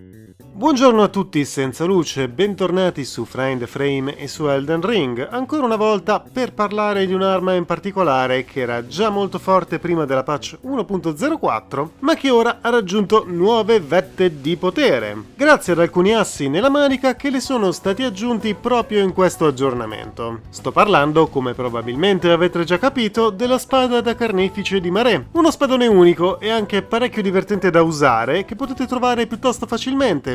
Buongiorno a tutti senza luce, bentornati su the Frame e su Elden Ring, ancora una volta per parlare di un'arma in particolare che era già molto forte prima della patch 1.04, ma che ora ha raggiunto nuove vette di potere, grazie ad alcuni assi nella manica che le sono stati aggiunti proprio in questo aggiornamento. Sto parlando, come probabilmente avete già capito, della spada da carnefice di Mare, uno spadone unico e anche parecchio divertente da usare che potete trovare piuttosto facilmente,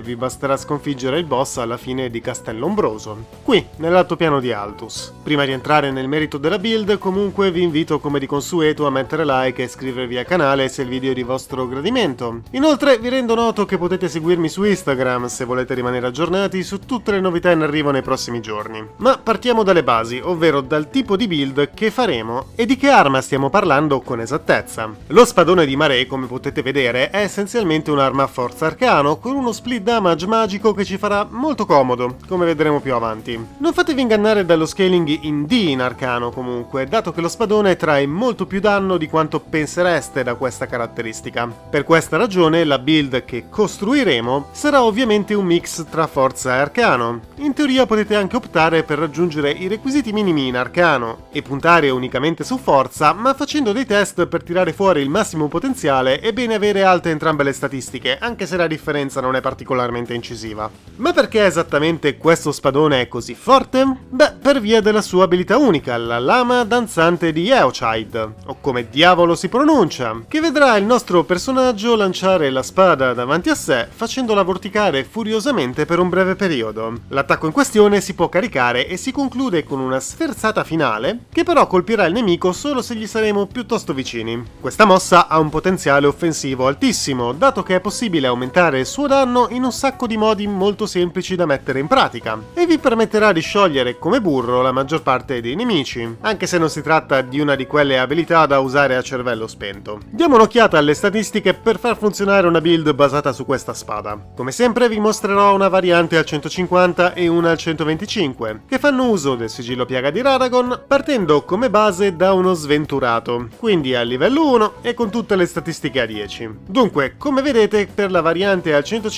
vi basterà sconfiggere il boss alla fine di Castello Ombroso, qui nell'alto piano di Altus. Prima di entrare nel merito della build, comunque vi invito come di consueto a mettere like e iscrivervi al canale se il video è di vostro gradimento. Inoltre vi rendo noto che potete seguirmi su Instagram se volete rimanere aggiornati su tutte le novità in arrivo nei prossimi giorni. Ma partiamo dalle basi, ovvero dal tipo di build che faremo e di che arma stiamo parlando con esattezza. Lo spadone di Mare, come potete vedere, è essenzialmente un'arma a forza arcano con uno split damage magico che ci farà molto comodo, come vedremo più avanti. Non fatevi ingannare dallo scaling in D in arcano comunque, dato che lo spadone trae molto più danno di quanto pensereste da questa caratteristica. Per questa ragione la build che costruiremo sarà ovviamente un mix tra forza e arcano. In teoria potete anche optare per raggiungere i requisiti minimi in arcano e puntare unicamente su forza, ma facendo dei test per tirare fuori il massimo potenziale è bene avere alte entrambe le statistiche, anche se la differenza non è particolarmente particolarmente incisiva. Ma perché esattamente questo spadone è così forte? Beh, per via della sua abilità unica, la lama danzante di Eochide, o come diavolo si pronuncia, che vedrà il nostro personaggio lanciare la spada davanti a sé facendola vorticare furiosamente per un breve periodo. L'attacco in questione si può caricare e si conclude con una sferzata finale, che però colpirà il nemico solo se gli saremo piuttosto vicini. Questa mossa ha un potenziale offensivo altissimo, dato che è possibile aumentare il suo danno in un sacco di modi molto semplici da mettere in pratica e vi permetterà di sciogliere come burro la maggior parte dei nemici, anche se non si tratta di una di quelle abilità da usare a cervello spento. Diamo un'occhiata alle statistiche per far funzionare una build basata su questa spada. Come sempre vi mostrerò una variante al 150 e una al 125, che fanno uso del sigillo piaga di Radagon partendo come base da uno sventurato, quindi a livello 1 e con tutte le statistiche a 10. Dunque, come vedete, per la variante al 150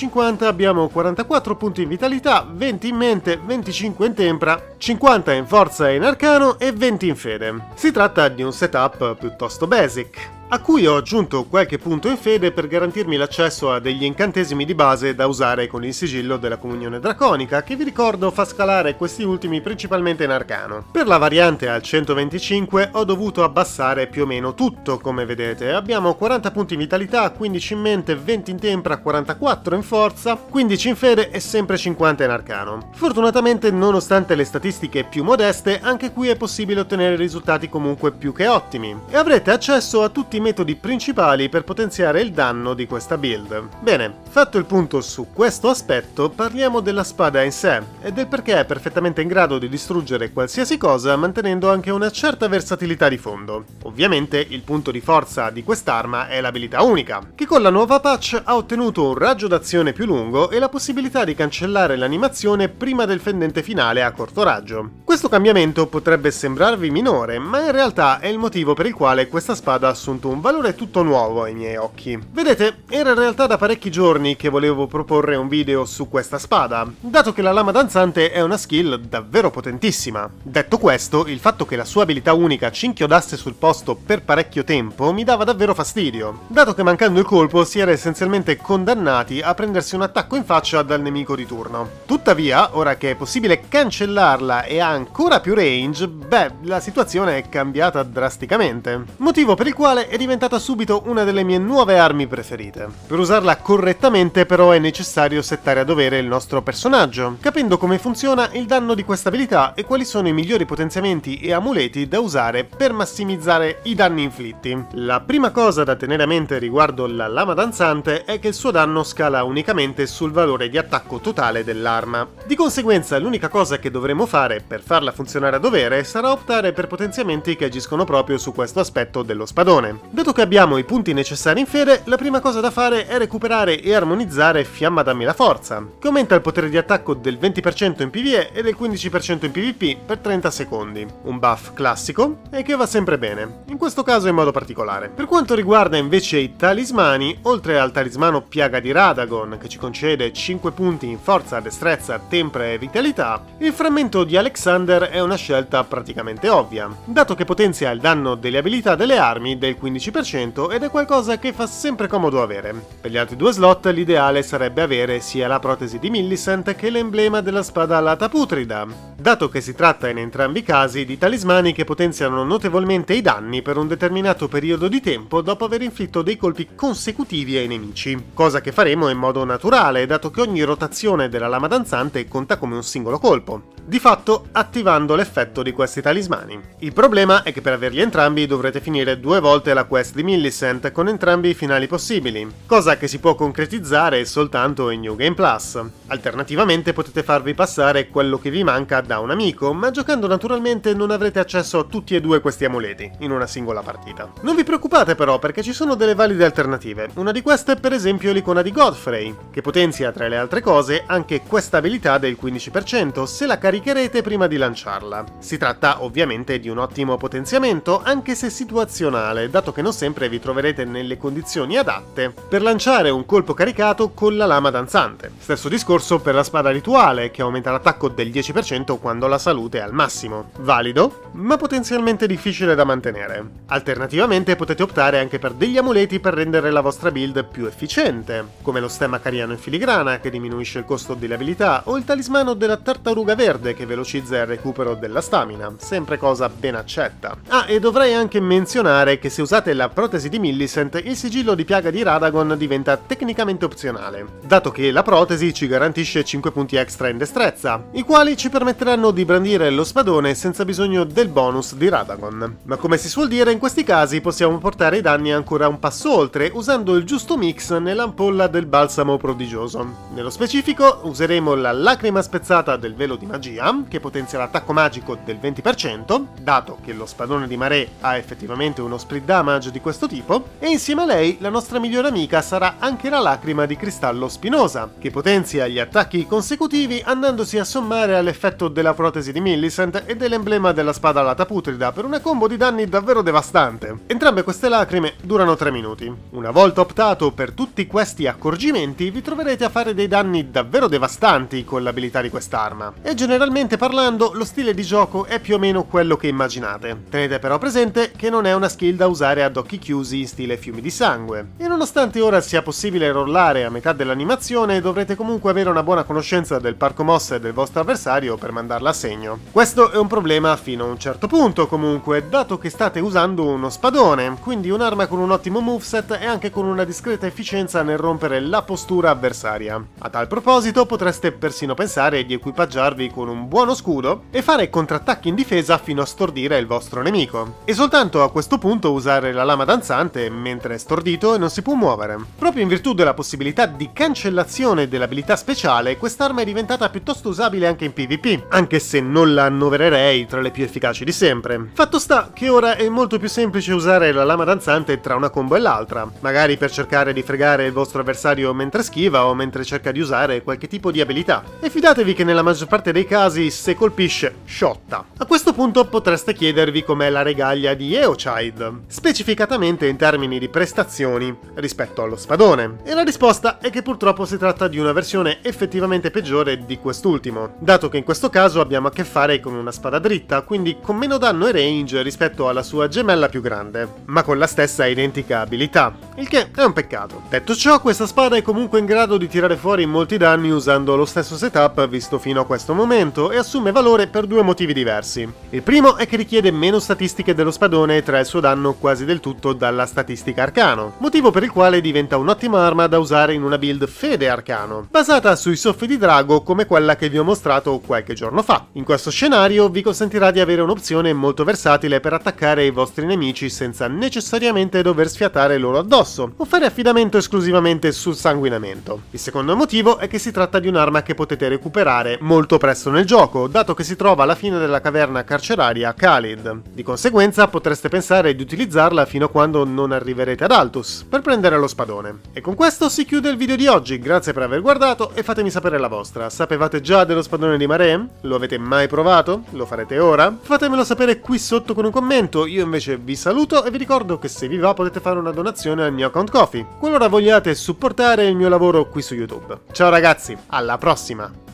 abbiamo 44 punti in vitalità, 20 in mente, 25 in tempra, 50 in forza e in arcano e 20 in fede. Si tratta di un setup piuttosto basic, a cui ho aggiunto qualche punto in fede per garantirmi l'accesso a degli incantesimi di base da usare con il sigillo della comunione draconica, che vi ricordo fa scalare questi ultimi principalmente in arcano. Per la variante al 125 ho dovuto abbassare più o meno tutto, come vedete. Abbiamo 40 punti in vitalità, 15 in mente, 20 in tempra, 44 in forza, 15 in fede e sempre 50 in arcano. Fortunatamente, nonostante le statistiche più modeste, anche qui è possibile ottenere risultati comunque più che ottimi. E avrete accesso a tutti i metodi principali per potenziare il danno di questa build. Bene, fatto il punto su questo aspetto, parliamo della spada in sé e del perché è perfettamente in grado di distruggere qualsiasi cosa mantenendo anche una certa versatilità di fondo. Ovviamente il punto di forza di quest'arma è l'abilità unica, che con la nuova patch ha ottenuto un raggio d'azione più lungo e la possibilità di cancellare l'animazione prima del fendente finale a corto raggio. Questo cambiamento potrebbe sembrarvi minore, ma in realtà è il motivo per il quale questa spada ha assunto un valore tutto nuovo ai miei occhi. Vedete, era in realtà da parecchi giorni che volevo proporre un video su questa spada, dato che la lama danzante è una skill davvero potentissima. Detto questo, il fatto che la sua abilità unica ci inchiodasse sul posto per parecchio tempo mi dava davvero fastidio, dato che mancando il colpo si era essenzialmente condannati a prendersi un attacco in faccia dal nemico di turno. Tuttavia, ora che è possibile cancellarla e ha ancora più range, beh, la situazione è cambiata drasticamente. Motivo per il quale è diventata subito una delle mie nuove armi preferite. Per usarla correttamente però è necessario settare a dovere il nostro personaggio, capendo come funziona il danno di questa abilità e quali sono i migliori potenziamenti e amuleti da usare per massimizzare i danni inflitti. La prima cosa da tenere a mente riguardo la lama danzante è che il suo danno scala unicamente sul valore di attacco totale dell'arma. Di conseguenza l'unica cosa che dovremo fare per farla funzionare a dovere sarà optare per potenziamenti che agiscono proprio su questo aspetto dello spadone. Dato che abbiamo i punti necessari in fede, la prima cosa da fare è recuperare e armonizzare Fiamma Dammi la Forza, che aumenta il potere di attacco del 20% in PvE e del 15% in PvP per 30 secondi. Un buff classico e che va sempre bene, in questo caso in modo particolare. Per quanto riguarda invece i talismani, oltre al talismano Piaga di Radagon, che ci concede 5 punti in forza, destrezza, tempra e vitalità, il frammento di Alexander è una scelta praticamente ovvia, dato che potenzia il danno delle abilità delle armi del 15% ed è qualcosa che fa sempre comodo avere. Per gli altri due slot l'ideale sarebbe avere sia la protesi di Millicent che l'emblema della spada alata putrida, dato che si tratta in entrambi i casi di talismani che potenziano notevolmente i danni per un determinato periodo di tempo dopo aver inflitto dei colpi consecutivi ai nemici, cosa che faremo in modo naturale, dato che ogni rotazione della lama danzante conta come un singolo colpo, di fatto attivando l'effetto di questi talismani. Il problema è che per averli entrambi dovrete finire due volte la quest di Millicent con entrambi i finali possibili, cosa che si può concretizzare soltanto in New Game Plus. Alternativamente potete farvi passare quello che vi manca da un amico, ma giocando naturalmente non avrete accesso a tutti e due questi amuleti in una singola partita. Non vi preoccupate però perché ci sono delle valide alternative. Una di queste è per esempio l'icona di Godfrey, che potenzia tra le altre cose anche questa abilità del 15% se la caricherete prima di lanciarla. Si tratta ovviamente di un ottimo potenziamento, anche se situazionale, dato che non sempre vi troverete nelle condizioni adatte per lanciare un colpo caricato con la lama danzante. Stesso discorso per la spada rituale, che aumenta l'attacco del 10% quando la salute è al massimo. Valido, ma potenzialmente difficile da mantenere. Alternativamente potete optare anche per degli amuleti per rendere la vostra build più efficiente, come lo stemma cariano in filigrana che diminuisce il costo delle abilità o il talismano della tartaruga verde che velocizza il recupero della stamina, sempre cosa ben accetta. Ah, e dovrei anche menzionare che se usate la protesi di Millicent, il sigillo di piaga di Radagon diventa tecnicamente opzionale, dato che la protesi ci garantisce 5 punti extra in destrezza, i quali ci permetteranno di brandire lo spadone senza bisogno del bonus di Radagon. Ma come si suol dire, in questi casi possiamo portare i danni ancora un passo oltre usando il giusto mix nell'ampolla del balsamo prodigioso. Nello specifico useremo la lacrima spezzata del velo di magia, che potenzia l'attacco magico del 20%, dato che lo spadone di Mare ha effettivamente uno split damage di questo tipo, e insieme a lei la nostra migliore amica sarà anche la lacrima di cristallo spinosa, che potenzia gli attacchi consecutivi andandosi a sommare all'effetto della protesi di Millicent e dell'emblema della spada alata putrida per una combo di danni davvero devastante. Entrambe queste lacrime durano 3 minuti. Una volta optato per tutti questi accorgimenti, vi troverete a fare dei danni davvero devastanti con l'abilità di quest'arma. E generalmente parlando, lo stile di gioco è più o meno quello che immaginate. Tenete però presente che non è una skill da usare ad occhi chiusi in stile fiumi di sangue. E nonostante ora sia possibile rollare a metà dell'animazione, dovrete comunque avere una buona conoscenza del parco mosse del vostro avversario per mandarla a segno. Questo è un problema fino a un certo punto comunque, dato che state usando uno spadone, quindi un'arma con un ottimo moveset e anche con una discreta efficienza nel rompere la postura avversaria. A tal proposito potreste persino pensare di equipaggiarvi con un buono scudo e fare contrattacchi in difesa fino a stordire il vostro nemico. E soltanto a questo punto usare la lama danzante mentre è stordito e non si può muovere. Proprio in virtù della possibilità di cancellazione dell'abilità speciale, quest'arma è diventata piuttosto usabile anche in PvP, anche se non la annovererei tra le più efficaci di sempre. Fatto sta che ora è molto più semplice usare la lama danzante tra una combo e l'altra, magari per cercare di fregare il vostro avversario mentre schiva o mentre cerca di usare qualche tipo di abilità. E fidatevi che nella maggior parte dei casi, se colpisce, sciotta. A questo punto potreste chiedervi com'è la regaglia di Eochide, specificatamente in termini di prestazioni rispetto allo spadone. E la risposta è che purtroppo si tratta di una versione effettivamente peggiore di quest'ultimo, dato che in questo caso abbiamo a che fare con una spada dritta, quindi con meno danno e range rispetto alla sua gemella più grande, ma con la stessa identica abilità, il che è un peccato. Detto ciò, questa spada è comunque in grado di tirare fuori molti danni usando lo stesso setup visto fino a questo momento e assume valore per due motivi diversi. Il primo è che richiede meno statistiche dello spadone trae il suo danno quasi del tutto dalla statistica arcano, motivo per il quale diventa un'ottima arma da usare in una build fede arcano, basata sui soffi di drago come quella che vi ho mostrato qualche giorno fa. In questo scenario vi consentirà di avere un'opzione molto versatile per attaccare i vostri nemici senza necessariamente dover sfiatare loro addosso o fare affidamento esclusivamente sul sanguinamento. Il secondo motivo è che si tratta di un'arma che potete recuperare molto presto nel gioco, dato che si trova alla fine della caverna carceraria Khalid. Di conseguenza potreste pensare di utilizzarla farla fino a quando non arriverete ad Altus, per prendere lo spadone. E con questo si chiude il video di oggi, grazie per aver guardato e fatemi sapere la vostra. Sapevate già dello spadone di Mare? Lo avete mai provato? Lo farete ora? Fatemelo sapere qui sotto con un commento, io invece vi saluto e vi ricordo che se vi va potete fare una donazione al mio account Coffee, qualora vogliate supportare il mio lavoro qui su YouTube. Ciao ragazzi, alla prossima!